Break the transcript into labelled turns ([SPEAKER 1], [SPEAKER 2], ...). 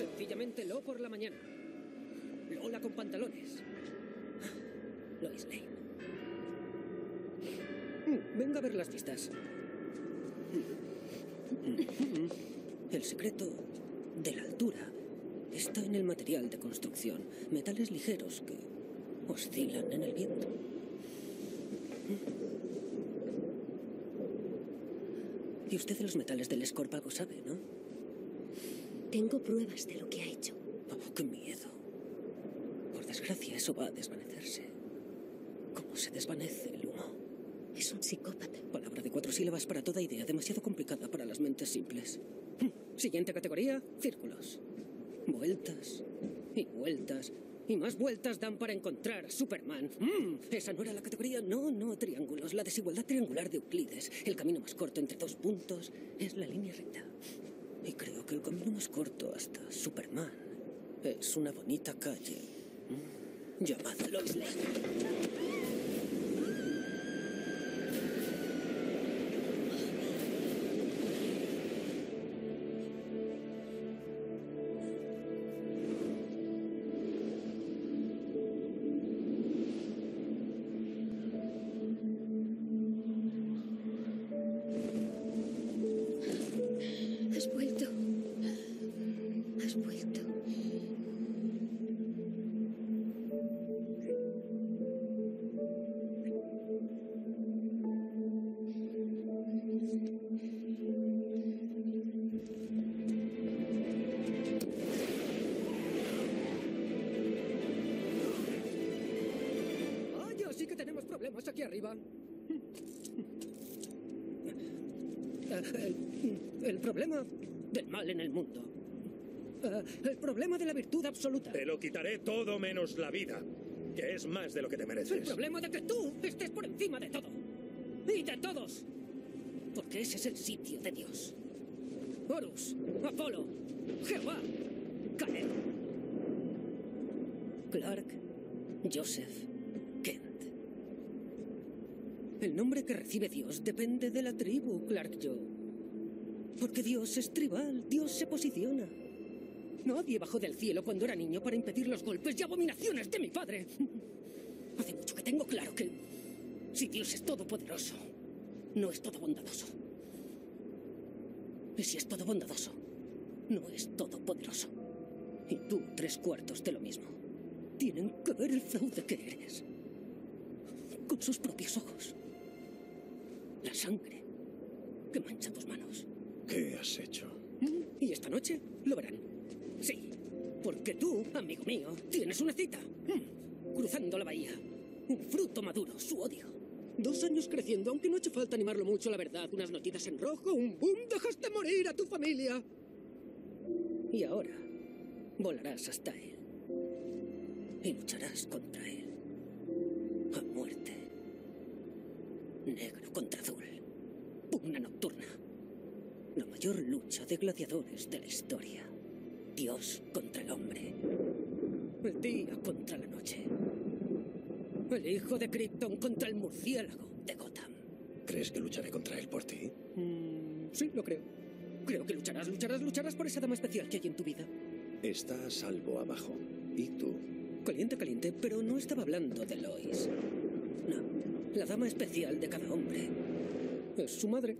[SPEAKER 1] Sencillamente Lo por la mañana. Lola con pantalones. Lois Lane. Venga a ver las vistas. El secreto de la altura está en el material de construcción. Metales ligeros que oscilan en el viento. Y usted de los metales del Scorp algo sabe, ¿no?
[SPEAKER 2] Tengo pruebas de lo que ha hecho.
[SPEAKER 1] Oh, qué miedo. Por desgracia, eso va a desvanecerse. ¿Cómo se desvanece el humo?
[SPEAKER 2] Es un psicópata.
[SPEAKER 1] Palabra de cuatro sílabas para toda idea demasiado complicada para las mentes simples. Hmm. Siguiente categoría, círculos. Vueltas y vueltas y más vueltas dan para encontrar a Superman. Mm, esa no era la categoría. No, no, triángulos. La desigualdad triangular de Euclides. El camino más corto entre dos puntos es la línea recta. Y creo que el camino más corto hasta Superman. Es una bonita calle. Mm, llamada Lois Lane.
[SPEAKER 2] Vuelto.
[SPEAKER 1] Oye, sí que tenemos problemas aquí arriba. El problema del mal en el mundo. Eh, El problema de la virtud absoluta.
[SPEAKER 3] Te lo quitaré todo menos la vida, que es más de lo que te
[SPEAKER 1] El
[SPEAKER 3] mereces.
[SPEAKER 1] problema de que tú estés por encima de todo. Y de todos. Porque ese es el sitio de Dios. Horus, Apolo, Jehová, Caleb. Clark, Joseph, Kent. El nombre que recibe Dios depende de la tribu, Clark Joe. Porque Dios es tribal, Dios se posiciona. Nadie bajó del cielo cuando era niño para impedir los golpes y abominaciones de mi padre. Hace mucho que tengo claro que si Dios es todopoderoso, no es todo bondadoso. Y si es todo bondadoso, no es todopoderoso. Y tú, tres cuartos de lo mismo. Tienen que ver el fraude que eres. Con sus propios ojos. La sangre que mancha tus manos.
[SPEAKER 3] ¿Qué has hecho?
[SPEAKER 1] Y esta noche lo verán. Sí, porque tú, amigo mío, tienes una cita. Mm, Cruzando la bahía. Un fruto maduro, su odio. Dos años creciendo, aunque no ha hecho falta animarlo mucho, la verdad. Unas notitas en rojo, un boom, dejaste morir a tu familia. Y ahora volarás hasta él. Y lucharás contra él. A muerte. Negro contra azul. Pugna nocturna. La mayor lucha de gladiadores de la historia. Dios contra el hombre. El día contra la noche. El hijo de Krypton contra el murciélago de Gotham.
[SPEAKER 3] ¿Crees que lucharé contra él por ti?
[SPEAKER 1] Mm, sí, lo creo. Creo que lucharás, lucharás, lucharás por esa dama especial que hay en tu vida.
[SPEAKER 3] Está a salvo abajo. ¿Y tú?
[SPEAKER 1] Caliente, caliente, pero no estaba hablando de Lois. No, la dama especial de cada hombre. Es su madre.